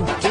one.